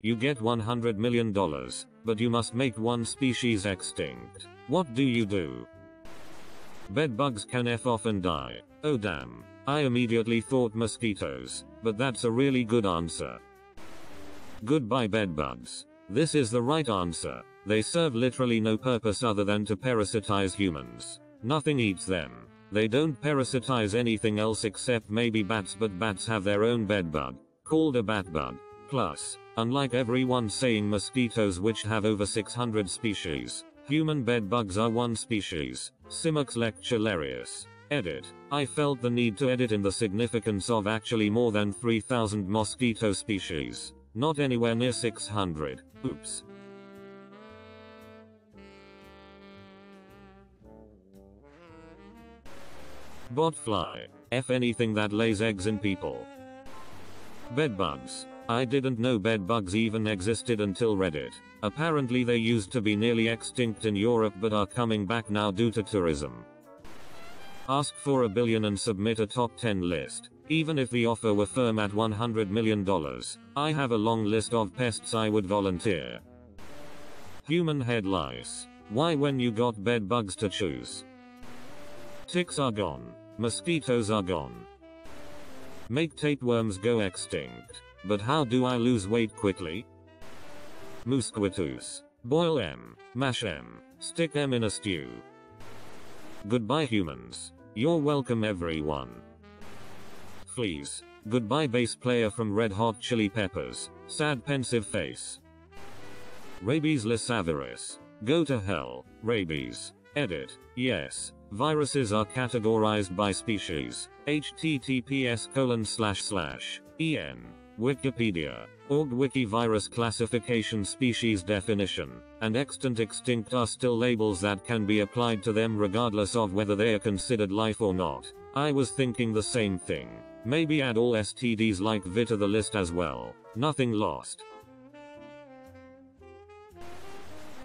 You get $100 million, but you must make one species extinct. What do you do? Bedbugs can F off and die. Oh damn. I immediately thought mosquitoes, but that's a really good answer. Goodbye bedbugs. This is the right answer. They serve literally no purpose other than to parasitize humans. Nothing eats them. They don't parasitize anything else except maybe bats but bats have their own bedbug, called a batbug. Plus, unlike everyone saying mosquitoes which have over 600 species, human bed bugs are one species. Cimex lectularius. Edit. I felt the need to edit in the significance of actually more than 3000 mosquito species. Not anywhere near 600. Oops. Botfly. F anything that lays eggs in people. Bedbugs. I didn't know bedbugs even existed until Reddit. Apparently they used to be nearly extinct in Europe but are coming back now due to tourism. Ask for a billion and submit a top 10 list. Even if the offer were firm at $100 million, I have a long list of pests I would volunteer. Human head lice. Why when you got bed bugs to choose? Ticks are gone. Mosquitoes are gone. Make tapeworms go extinct. But how do I lose weight quickly? Mosquitoes. Boil M. Mash M. Stick M in a stew. Goodbye humans. You're welcome everyone. Fleas. Goodbye bass player from Red Hot Chili Peppers. Sad pensive face. Rabies Lyssavirus. Go to hell. Rabies. Edit. Yes. Viruses are categorized by species. https colon slash slash. En. Wikipedia. Org Wiki virus classification species definition, and extant extinct are still labels that can be applied to them regardless of whether they are considered life or not. I was thinking the same thing. Maybe add all STDs like VI to the list as well. Nothing lost.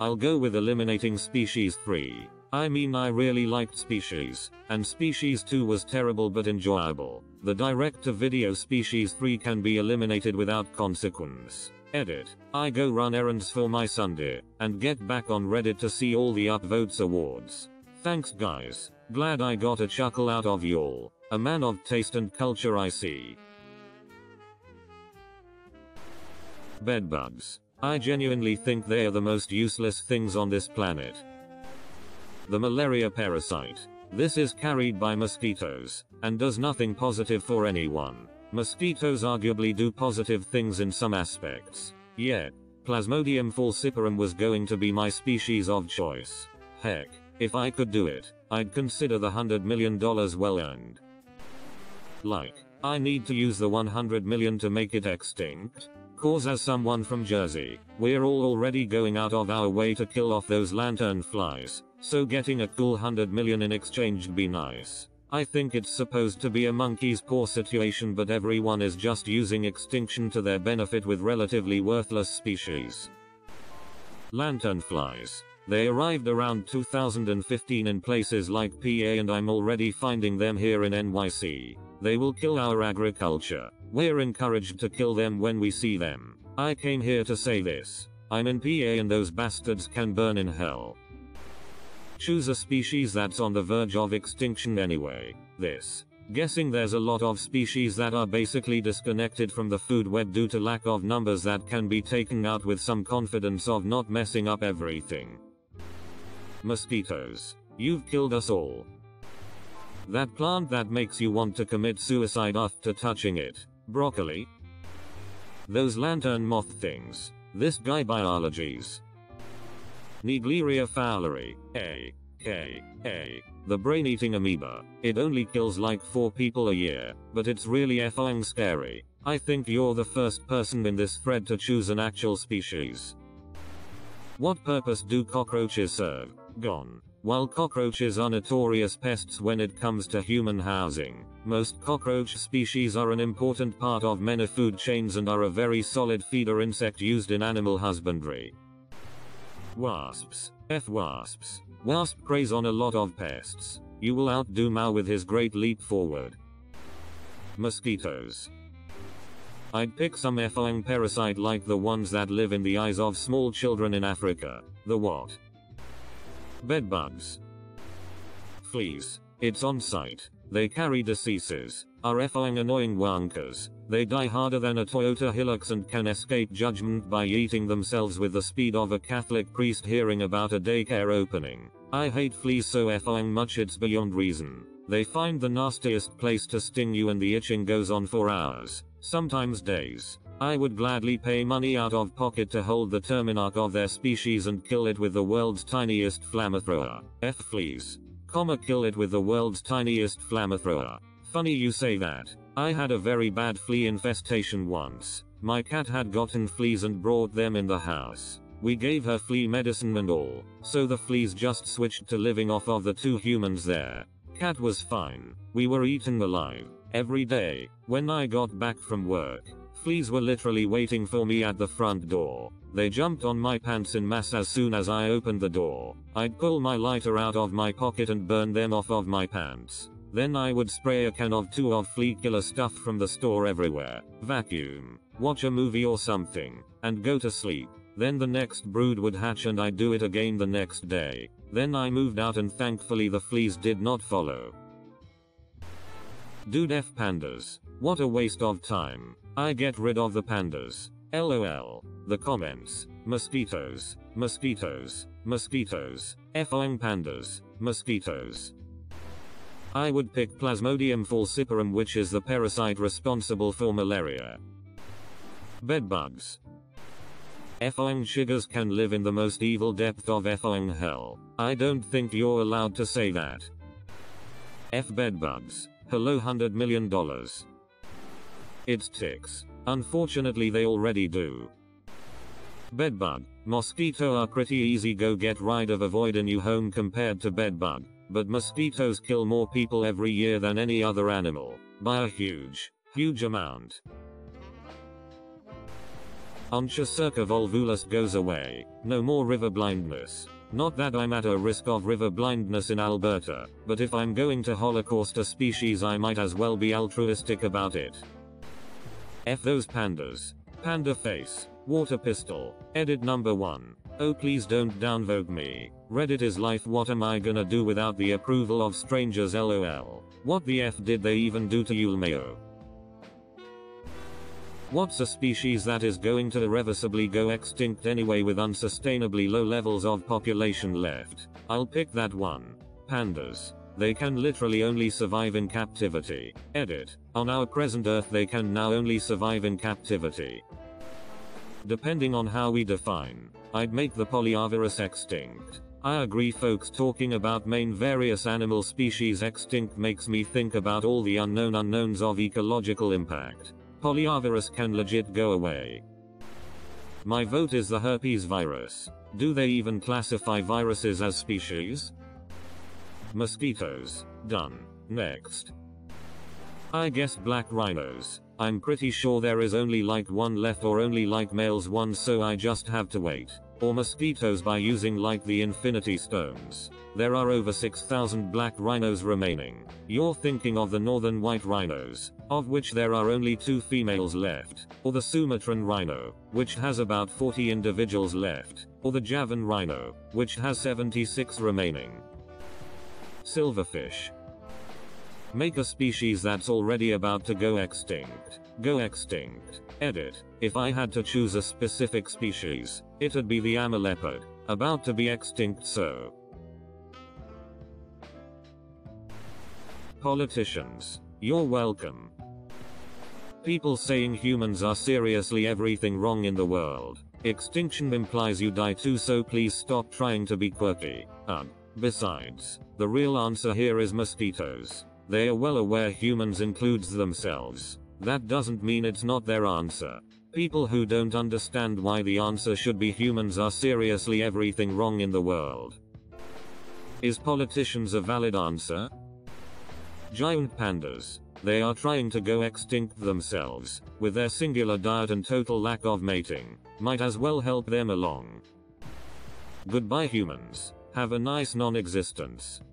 I'll go with eliminating species 3. I mean I really liked Species, and Species 2 was terrible but enjoyable. The direct-to-video Species 3 can be eliminated without consequence. Edit. I go run errands for my Sunday, and get back on Reddit to see all the upvotes awards. Thanks guys. Glad I got a chuckle out of y'all. A man of taste and culture I see. Bedbugs. I genuinely think they are the most useless things on this planet. The malaria parasite. This is carried by mosquitoes, and does nothing positive for anyone. Mosquitoes arguably do positive things in some aspects. Yet, Plasmodium falciparum was going to be my species of choice. Heck, if I could do it, I'd consider the $100 million well earned. Like, I need to use the 100 million to make it extinct? Cause as someone from Jersey, we're all already going out of our way to kill off those lantern flies, so getting a cool 100 million in exchange'd be nice. I think it's supposed to be a monkey's paw situation but everyone is just using extinction to their benefit with relatively worthless species. Lanternflies. They arrived around 2015 in places like PA and I'm already finding them here in NYC. They will kill our agriculture. We're encouraged to kill them when we see them. I came here to say this. I'm in PA and those bastards can burn in hell. Choose a species that's on the verge of extinction anyway. This. Guessing there's a lot of species that are basically disconnected from the food web due to lack of numbers that can be taken out with some confidence of not messing up everything. Mosquitoes. You've killed us all. That plant that makes you want to commit suicide after touching it. Broccoli. Those lantern moth things. This guy biologies. Naegleria fowleri, A. K. A. The brain-eating amoeba. It only kills like 4 people a year, but it's really effing scary. I think you're the first person in this thread to choose an actual species. What purpose do cockroaches serve? Gone. While cockroaches are notorious pests when it comes to human housing, most cockroach species are an important part of many food chains and are a very solid feeder insect used in animal husbandry. Wasps. F wasps. Wasp preys on a lot of pests. You will outdo Mao with his great leap forward. Mosquitoes. I'd pick some FOing parasite like the ones that live in the eyes of small children in Africa. The what? Bedbugs. Fleas. It's on sight. They carry diseases. Are FOing annoying wankers. They die harder than a Toyota Hilux and can escape judgment by eating themselves with the speed of a Catholic priest hearing about a daycare opening. I hate fleas so FOing much it's beyond reason. They find the nastiest place to sting you and the itching goes on for hours, sometimes days. I would gladly pay money out of pocket to hold the terminarch of their species and kill it with the world's tiniest flamethrower. F fleas. Comma kill it with the world's tiniest flamethrower. Funny you say that. I had a very bad flea infestation once. My cat had gotten fleas and brought them in the house. We gave her flea medicine and all, so the fleas just switched to living off of the two humans there. Cat was fine. We were eaten alive. Every day, when I got back from work, fleas were literally waiting for me at the front door. They jumped on my pants in mass as soon as I opened the door. I'd pull my lighter out of my pocket and burn them off of my pants. Then I would spray a can of two of flea killer stuff from the store everywhere, vacuum, watch a movie or something, and go to sleep. Then the next brood would hatch and I'd do it again the next day. Then I moved out and thankfully the fleas did not follow. Dude F pandas. What a waste of time. I get rid of the pandas. LOL. The comments. Mosquitoes. Mosquitoes. Mosquitoes. FOing pandas. Mosquitoes. I would pick Plasmodium falciparum which is the parasite responsible for malaria. Bedbugs. FOing sugars can live in the most evil depth of FOing hell. I don't think you're allowed to say that. F bedbugs. Hello hundred million dollars. It's ticks. Unfortunately they already do. Bedbug. Mosquito are pretty easy go get rid of avoid a new home compared to bedbug, but mosquitoes kill more people every year than any other animal. By a huge, huge amount. Onchocerca volvulus goes away. No more river blindness. Not that I'm at a risk of river blindness in Alberta, but if I'm going to holocaust a species I might as well be altruistic about it. F those pandas. Panda face. Water pistol. Edit number 1. Oh please don't downvote me. Reddit is life what am I gonna do without the approval of strangers lol. What the f did they even do to Yulmeo? What's a species that is going to irreversibly go extinct anyway with unsustainably low levels of population left? I'll pick that one. Pandas. They can literally only survive in captivity. Edit. On our present Earth they can now only survive in captivity. Depending on how we define, I'd make the poliovirus extinct. I agree folks talking about main various animal species extinct makes me think about all the unknown unknowns of ecological impact. Poliovirus can legit go away. My vote is the herpes virus. Do they even classify viruses as species? Mosquitoes. Done. Next. I guess black rhinos. I'm pretty sure there is only like one left or only like males one so I just have to wait. Or mosquitoes by using like the infinity stones. There are over 6,000 black rhinos remaining. You're thinking of the northern white rhinos, of which there are only two females left, or the Sumatran rhino, which has about 40 individuals left, or the Javan rhino, which has 76 remaining. Silverfish. Make a species that's already about to go extinct. Go extinct. Edit. If I had to choose a specific species, it'd be the leopard. About to be extinct so. Politicians. You're welcome. People saying humans are seriously everything wrong in the world. Extinction implies you die too so please stop trying to be quirky. Um. Besides, the real answer here is mosquitoes. They are well aware humans includes themselves. That doesn't mean it's not their answer. People who don't understand why the answer should be humans are seriously everything wrong in the world. Is politicians a valid answer? Giant pandas. They are trying to go extinct themselves, with their singular diet and total lack of mating. Might as well help them along. Goodbye humans. Have a nice non-existence.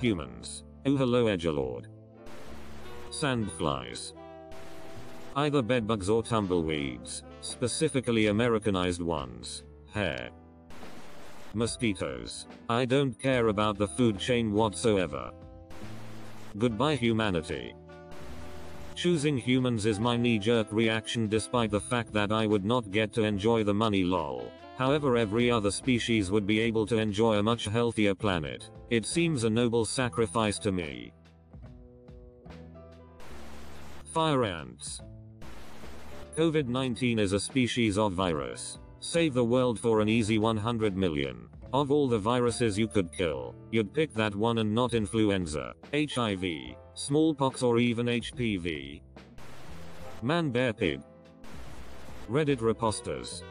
Humans. Oh hello edgelord. Sandflies. Either bedbugs or tumbleweeds, specifically Americanized ones. Hair. Mosquitoes. I don't care about the food chain whatsoever. Goodbye humanity. Choosing humans is my knee-jerk reaction despite the fact that I would not get to enjoy the money lol. However every other species would be able to enjoy a much healthier planet. It seems a noble sacrifice to me. Fire ants. COVID-19 is a species of virus. Save the world for an easy 100 million. Of all the viruses you could kill, you'd pick that one and not influenza, HIV, smallpox or even HPV. Man Bear Pig. Reddit reposters.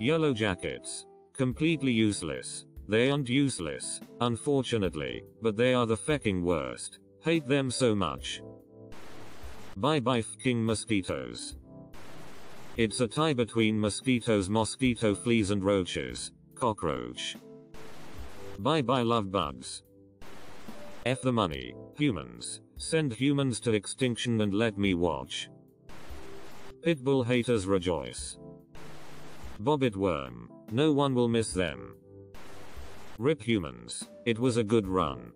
Yellow jackets. Completely useless. They aren't useless, unfortunately, but they are the fecking worst. Hate them so much. Bye bye fking mosquitoes. It's a tie between mosquitoes, mosquito fleas and roaches. Cockroach. Bye bye love bugs. F the money, humans. Send humans to extinction and let me watch. Pitbull haters rejoice. Bobbit worm. No one will miss them. Rip humans. It was a good run.